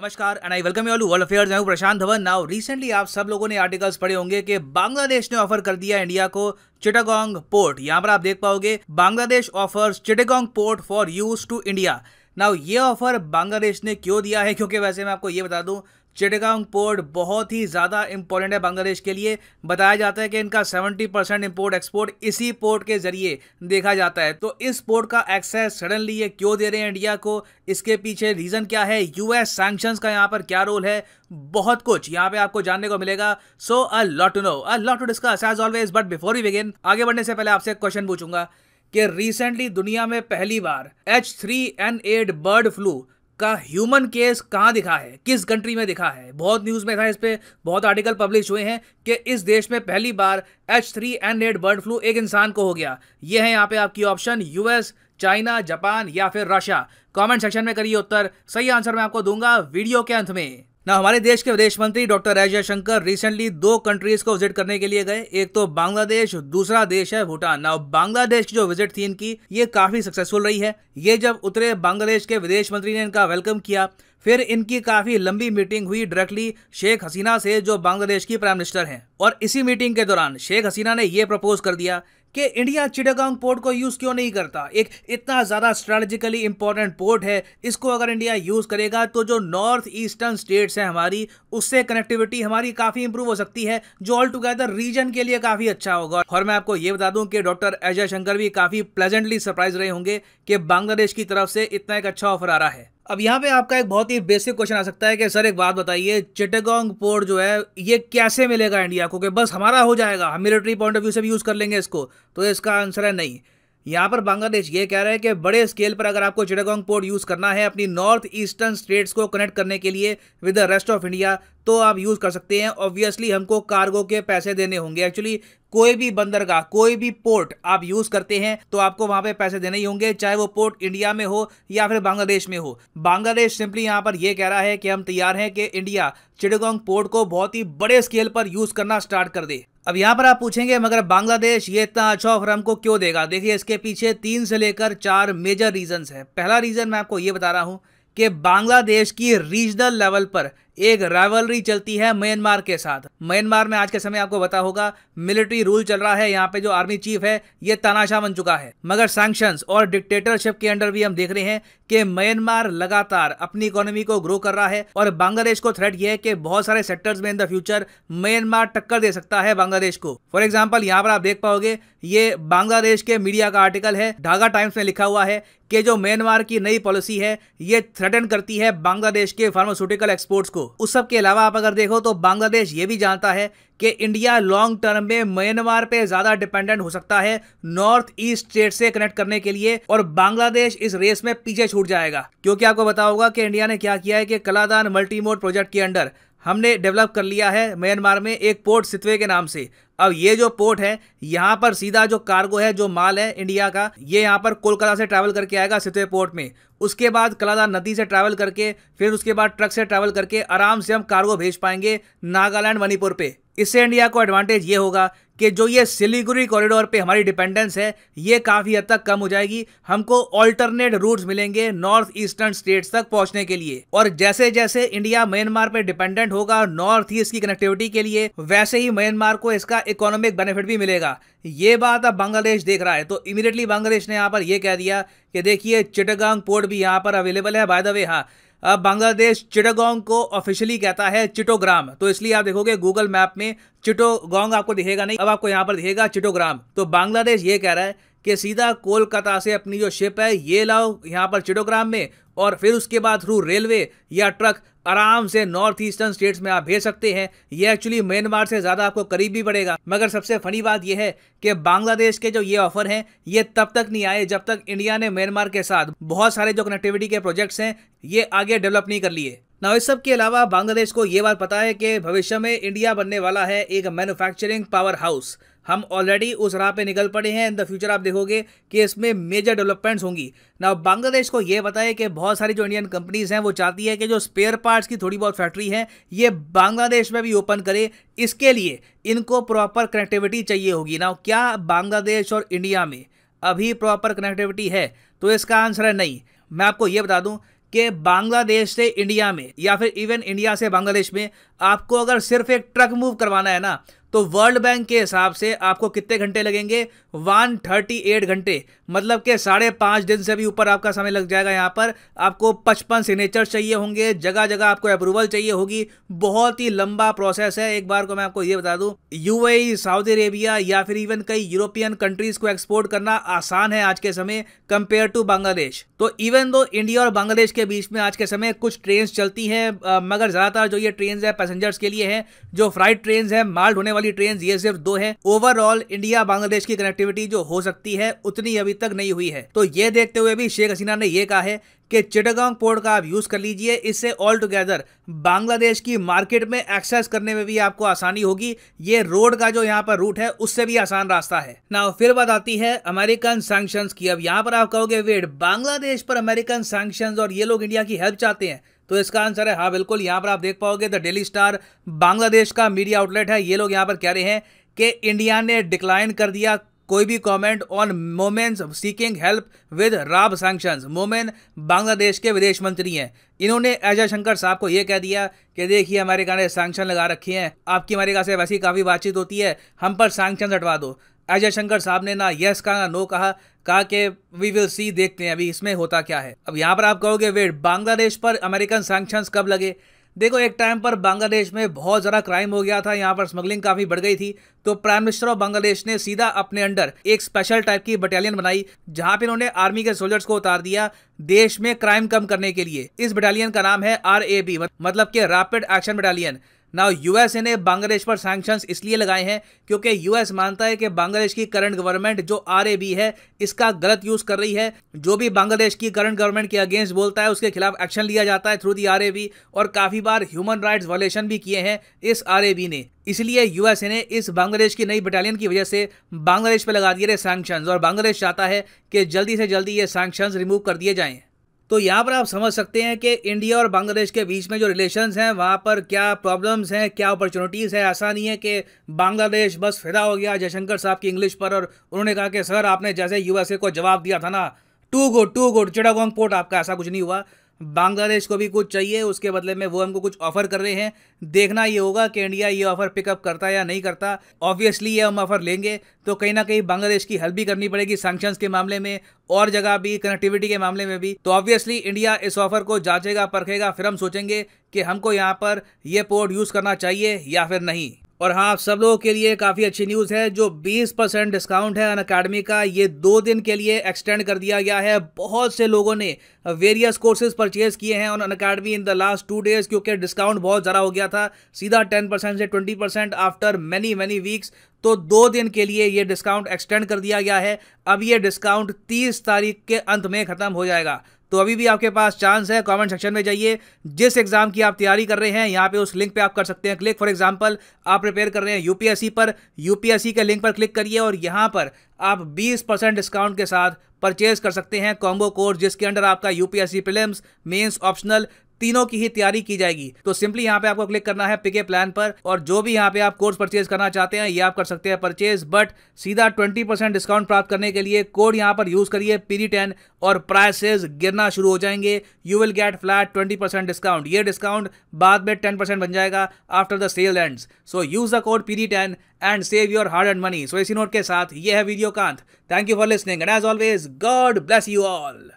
नमस्कार and I welcome you all world affairs मैं Prashant Dhawan. Now recently आप सब लोगों ने आर्टिकल्स पढ़े होंगे कि बांग्लादेश ने ऑफ़र कर दिया इंडिया को चिटागोंग पोर्ट यहाँ पर आप देख पाओगे, Bangladesh offers Chittagong port for use to India now ये ऑफ़र बांग्लादेश ने क्यों दिया है? क्योंकि वैसे मैं आपको ये बता दूँ चिटगांग पोर्ट बहुत ही ज़्यादा इंपॉर्टेंट है बांग्लादेश के लिए। बताया जाता है कि इनका 70 परसेंट इम्पोर्ट एक्सपोर्ट इसी पोर्ट के ज़रिए देखा जाता है। तो इस पोर्ट का एक्सेस सडनली ये क्यों दे रहे हैं इंडिया को? इसके पीछे रीज़न क्या है? यूएस सैंक्शंस का यहाँ पर क्या रोल है? बहुत कुछ यहाँ पे आपको जानने को मिलेगा। So a lot to know a lot to discuss as always but before we begin आगे बढ़ने से पहले आपसे क्वेश्चन पूछूँगा। कि रिसेंटली दुनिया में पहली बार H three N eight bird flu का ह्यूमन केस कहाँ दिखा है? किस कंट्री में दिखा है? बहुत न्यूज़ में था इस पर बहुत आर्टिकल पब्लिश हुए हैं कि इस देश में पहली बार H three N eight bird flu एक इंसान को हो गया। ये है यहाँ पे आपकी ऑप्शन यूएस चाइना जापान या फिर रशिया कमेंट सेक्शन में करिए उत्तर। सही आंसर मैं आपको दूँगा वीडियो के अंत में। ना, हमारे देश के विदेश मंत्री डॉक्टर एस जयशंकर रिसेंटली दो कंट्रीज़ को विज़िट करने के लिए गए। एक तो बांग्लादेश, दूसरा देश है भूटान। ना बांग्लादेश की जो विज़िट थी इनकी, ये काफ़ी सक्सेसफुल रही है। ये जब उतरे, बांग्लादेश के विदेश मंत्री ने इनका वेलकम किया, फिर इनकी काफ़ी लंबी मीटिंग हुई डायरेक्टली शेख हसीना से, जो बांग्लादेश की प्राइम मिनिस्टर हैं। और इसी मीटिंग के दौरान शेख हसीना ने यह प्रपोज कर दिया कि इंडिया चिटागांग पोर्ट को यूज़ क्यों नहीं करता? एक इतना ज़्यादा स्ट्रेटेजिकली इंपॉर्टेंट पोर्ट है, इसको अगर इंडिया यूज़ करेगा तो जो नॉर्थ ईस्टर्न स्टेट्स हैं हमारी, उससे कनेक्टिविटी हमारी काफ़ी इंप्रूव हो सकती है, जो ऑल टुगेदर रीजन के लिए काफ़ी अच्छा होगा। और मैं आपको ये बता दूँ कि डॉक्टर अजय शंकर भी काफ़ी प्लेजेंटली सरप्राइज़ रहे होंगे कि बांग्लादेश की तरफ़ से इतना एक अच्छा ऑफ़र आ रहा है। अब यहाँ पे आपका एक बहुत ही बेसिक क्वेश्चन आ सकता है कि, सर, एक बात बताइए चिटेगोंग पोर्ट जो है, ये कैसे मिलेगा इंडिया को? कि बस हमारा हो जाएगा, हम मिलिट्री पॉइंट ऑफ़ व्यू से भी यूज़ कर लेंगे इसको। तो इसका आंसर है नहीं। यहाँ पर बांग्लादेश ये कह रहा है कि बड़े स्केल पर अगर आपको चिटागोंग पोर्ट यूज़ करना है, अपनी नॉर्थ ईस्टर्न स्टेट्स को कनेक्ट करने के लिए with the rest of India तो आप यूज़ कर सकते हैं। ऑब्वियसली हमको कार्गो के पैसे देने होंगे। एक्चुअली कोई भी बंदरगाह, कोई भी पोर्ट आप यूज़ करते हैं तो आपको वहाँ पे पैसे देने ही होंगे, चाहे वो पोर्ट इंडिया में हो या फिर बांग्लादेश में हो। बांग्लादेश सिंपली यहाँ पर यह कह रहा है कि हम तैयार हैं कि इंडिया चिटगोंग पोर्ट को बहुत ही बड़े स्केल पर यूज़ करना स्टार्ट कर दे। अब यहाँ पर आप पूछेंगे, मगर बांग्लादेश ये इतना अच्छा ऑफ़र हमको क्यों देगा? देखिए, इसके पीछे तीन से लेकर चार मेजर रीजन है। पहला रीजन मैं आपको ये बता रहा हूँ कि बांग्लादेश की रीजनल लेवल पर एक राइवलरी चलती है म्यांमार के साथ। म्यांमार में आज के समय आपको पता होगा मिलिट्री रूल चल रहा है, यहाँ पे जो आर्मी चीफ है, ये तानाशाह बन चुका है। मगर सैंक्शंस और डिक्टेटरशिप के अंडर भी हम देख रहे हैं कि म्यांमार लगातार अपनी इकोनॉमी को ग्रो कर रहा है और बांग्लादेश को थ्रेट यह है कि बहुत सारे सेक्टर्स में इन द फ्यूचर म्यांमार टक्कर दे सकता है बांग्लादेश को। फॉर एग्ज़ाम्पल यहाँ पर आप देख पाओगे, ये बांग्लादेश के मीडिया का आर्टिकल है ढाका टाइम्स में लिखा हुआ है कि जो म्यांमार की नई पॉलिसी है, ये थ्रेटन करती है बांग्लादेश के फार्मास्यूटिकल एक्सपोर्ट्स को। उस सब के अलावा आप अगर देखो तो बांग्लादेश ये भी जानता है कि इंडिया लॉन्ग टर्म में म्यांमार पे ज़्यादा डिपेंडेंट हो सकता है नॉर्थ ईस्ट स्टेट से कनेक्ट करने के लिए और बांग्लादेश इस रेस में पीछे छूट जाएगा। क्योंकि आपको पता कि इंडिया ने क्या किया है कि कलादान मल्टीमोड प्रोजेक्ट के अंडर हमने डेवलप कर लिया है म्यांमार में एक पोर्ट सितवे के नाम से। अब ये जो पोर्ट है, यहाँ पर सीधा जो कार्गो है, जो माल है इंडिया का, ये यहाँ पर कोलकाता से ट्रैवल करके आएगा सितवे पोर्ट में। उसके बाद कलादा नदी से ट्रैवल करके, फिर उसके बाद ट्रक से ट्रैवल करके आराम से हम कार्गो भेज पाएँगे नागालैंड मणिपुर पे। इससे इंडिया को एडवांटेज ये होगा कि जो ये सिलीगुड़ी कॉरिडोर पे हमारी डिपेंडेंस है, ये काफ़ी हद तक कम हो जाएगी। हमको ऑल्टरनेट रूट्स मिलेंगे नॉर्थ ईस्टर्न स्टेट्स तक पहुँचने के लिए। और जैसे जैसे इंडिया म्यांमार पे डिपेंडेंट होगा नॉर्थ ईस्ट की कनेक्टिविटी के लिए, वैसे ही म्यांमार को इसका इकोनॉमिक बेनिफिट भी मिलेगा। ये बात अब बांग्लादेश देख रहा है। तो इमीडिएटली बांग्लादेश ने यहाँ पर यह कह दिया कि देखिए, चिटगांग पोर्ट भी यहाँ पर अवेलेबल है। बाय द वे हाँ बांग्लादेश चिटोगोंग को ऑफिशियली कहता है चिटोग्राम। तो इसलिए आप देखोगे गूगल मैप में चिटोगोंग आपको दिखेगा नहीं, अब आपको यहाँ पर दिखेगा चिटोग्राम। तो बांग्लादेश ये कह रहा है कि सीधा कोलकाता से अपनी जो शिप है, ये लाओ यहाँ पर चिडोग्राम में और फिर उसके बाद थ्रू रेलवे या ट्रक आराम से नॉर्थ ईस्टर्न स्टेट्स में आप भेज सकते हैं। ये एक्चुअली म्यांमार से ज़्यादा आपको करीब भी पड़ेगा। मगर सबसे फनी बात यह है कि बांग्लादेश के जो ये ऑफ़र हैं, ये तब तक नहीं आए जब तक इंडिया ने म्यांमार के साथ बहुत सारे जो कनेक्टिविटी के प्रोजेक्ट्स हैं, ये आगे डेवलप नहीं कर लिए। ना इस सब के अलावा बांग्लादेश को ये बात पता है कि भविष्य में इंडिया बनने वाला है एक मैन्युफैक्चरिंग पावर हाउस हम ऑलरेडी उस राह पे निकल पड़े हैं। इन द फ्यूचर आप देखोगे कि इसमें मेजर डेवलपमेंट्स होंगी। ना बांग्लादेश को ये बताए कि बहुत सारी जो इंडियन कंपनीज़ हैं, वो चाहती है कि जो स्पेयर पार्ट्स की थोड़ी बहुत फैक्ट्री है, ये बांग्लादेश में भी ओपन करे। इसके लिए इनको प्रॉपर कनेक्टिविटी चाहिए होगी। ना क्या बांग्लादेश और इंडिया में अभी प्रॉपर कनेक्टिविटी है? तो इसका आंसर है नहीं। मैं आपको ये बता दूँ कि बांग्लादेश से इंडिया में या फिर इवन इंडिया से बांग्लादेश में आपको अगर सिर्फ़ एक ट्रक मूव करवाना है ना तो वर्ल्ड बैंक के हिसाब से आपको कितने घंटे लगेंगे? 138 घंटे। मतलब के साढ़े पाँच दिन से भी ऊपर आपका समय लग जाएगा यहाँ पर। आपको पचपन सिग्नेचर चाहिए होंगे जगह जगह आपको अप्रूवल चाहिए होगी। बहुत ही लंबा प्रोसेस है। एक बार को मैं आपको ये बता दूँ यूएई सऊदी अरेबिया या फिर इवन कई यूरोपियन कंट्रीज़ को एक्सपोर्ट करना आसान है आज के समय कंपेयर टू बांग्लादेश तो इवन दो इंडिया और बांग्लादेश के बीच में आज के समय कुछ ट्रेन चलती हैं मगर ज़्यादातर जो ये ट्रेन है पैसेंजर्स के लिए है, जो फ्राइट ट्रेन है माल्ट होने ट्रेन ये सिर्फ़ दो है। ओवरऑल इंडिया बांग्लादेश की कनेक्टिविटी जो हो सकती है, उतनी अभी तक नहीं हुई है। तो ये देखते हुए भी शेख हसीना ने यह कहा है कि चिटागांग पोर्ट का आप यूज़ कर लीजिए। इससे ऑल टुगेदर बांग्लादेश की मार्केट में एक्सेस करने में भी आपको आसानी होगी। ये रोड का जो यहाँ पर रूट है, उससे भी आसान रास्ता है। ना फिर बात आती है अमेरिकन सैंक्शन की। अब यहाँ पर आप कहोगे, वेट बांग्लादेश पर अमेरिकन सैंक्शन और ये लोग इंडिया की हेल्प चाहते हैं? तो इसका आंसर है हाँ बिल्कुल, यहाँ पर आप देख पाओगे, द डेली स्टार, बांग्लादेश का मीडिया आउटलेट है। ये लोग यहाँ पर कह रहे हैं कि इंडिया ने डिक्लाइन कर दिया कोई भी comment on Momen's seeking help with RAB sanction Momen Bangladesh के विदेश मंत्री हैं। इन्होंने अजय शंकर साहब को यह कह दिया कि देखिए अमेरिका ने सैंक्शन लगा रखे हैं। आपकी अमेरिका से वैसी काफ़ी बातचीत होती है। हम पर सैंक्शन हटवा दो। अजय शंकर साहब ने ना यस कहा, ना नो कहा कहा कि वी विल सी देखते हैं अभी इसमें होता क्या है। अब यहाँ पर आप कहोगे वेट बांग्लादेश पर अमेरिकन सैंक्शन कब लगे? देखो, एक टाइम पर बांग्लादेश में बहुत ज़्यादा क्राइम हो गया था, यहाँ पर स्मगलिंग काफ़ी बढ़ गई थी तो प्राइम मिनिस्टर ऑफ़ बांग्लादेश ने सीधा अपने अंडर एक स्पेशल टाइप की बटालियन बनाई, जहाँ पे इन्होंने आर्मी के सोल्जर्स को उतार दिया देश में क्राइम कम करने के लिए। इस बटालियन का नाम है आरएबी मतलब कि rapid action battalion now USA ने बांग्लादेश पर सैंक्शंस इसलिए लगाए हैं क्योंकि यूएस मानता है कि बांग्लादेश की करंट गवर्नमेंट जो आरएबी है, इसका गलत यूज़ कर रही है। जो भी बांग्लादेश की करंट गवर्नमेंट के अगेंस्ट बोलता है, उसके खिलाफ एक्शन लिया जाता है थ्रू दी आरएबी और काफ़ी बार ह्यूमन राइट्स वायलेशन भी किए हैं इस आरएबी ने। इसलिए यूएसए ने इस बांग्लादेश की नई बटालियन की वजह से बांग्लादेश पर लगा दिए रहे सैंक्शंस और बांग्लादेश चाहता है कि जल्दी से जल्दी ये सैंक्शंस रिमूव कर दिए जाएँ। तो यहाँ पर आप समझ सकते हैं कि इंडिया और बांग्लादेश के बीच में जो रिलेशंस हैं, वहाँ पर क्या प्रॉब्लम्स हैं, क्या अपॉर्चुनिटीज़ है। ऐसा नहीं है कि बांग्लादेश बस फिदा हो गया जयशंकर साहब की इंग्लिश पर और उन्होंने कहा कि, सर, आपने जैसे यूएसए को जवाब दिया था ना too good too good Chittagong port आपका ऐसा कुछ नहीं हुआ। बांग्लादेश को भी कुछ चाहिए, उसके बदले में वो हमको कुछ ऑफ़र कर रहे हैं। देखना ये होगा कि इंडिया ये ऑफ़र पिकअप करता है या नहीं करता। ऑब्वियसली ये हम ऑफ़र लेंगे तो कहीं ना कहीं बांग्लादेश की हेल्प भी करनी पड़ेगी सैंक्शंस के मामले में, और जगह भी कनेक्टिविटी के मामले में भी। तो ऑब्वियसली इंडिया इस ऑफ़र को जांचेगा, परखेगा, फिर हम सोचेंगे कि हमको यहाँ पर यह पोर्ट यूज़ करना चाहिए या फिर नहीं। और हाँ आप सब लोगों के लिए काफ़ी अच्छी न्यूज़ है, जो 20 परसेंट डिस्काउंट है अन अकेडमी का। ये दो दिन के लिए एक्सटेंड कर दिया गया है। बहुत से लोगों ने वेरियस कोर्सेज परचेज किए हैं on Unacademy in the last two days क्योंकि डिस्काउंट बहुत ज़्यादा हो गया था। सीधा 10 परसेंट से 20 percent after many many weeks तो दो दिन के लिए ये डिस्काउंट एक्सटेंड कर दिया गया है। अब ये डिस्काउंट 30 तारीख के अंत में ख़त्म हो जाएगा। तो अभी भी आपके पास चांस है कमेंट सेक्शन में जाइए। जिस एग्ज़ाम की आप तैयारी कर रहे हैं, यहाँ पे उस लिंक पे आप कर सकते हैं क्लिक फॉर एग्जांपल आप प्रिपेयर कर रहे हैं यूपीएससी पर। यूपीएससी के लिंक पर क्लिक करिए और यहाँ पर आप 20 परसेंट डिस्काउंट के साथ परचेज कर सकते हैं कॉम्बो कोर्स जिसके अंडर आपका यूपीएससी प्रीलिम्स मेंस ऑप्शनल तीनों की ही तैयारी की जाएगी। तो सिंपली यहाँ पे आपको क्लिक करना है पिके प्लान पर और जो भी यहाँ पे आप कोर्स परचेज करना चाहते हैं, ये आप कर सकते हैं परचेज बट सीधा ट्वेंटी डिस्काउंट प्राप्त करने के लिए कोड यहाँ पर यूज़ करिए पीरी टेन और प्राइसेस गिरना शुरू हो जाएँगे। You will get flat twenty percent discount ये डिस्काउंट बाद में टेन परसेंट बन जाएगा after the sale end so use the code piri ten and save your hard and money so इसी नोट के साथ ये है video Kant thank you for listening and as always God bless you all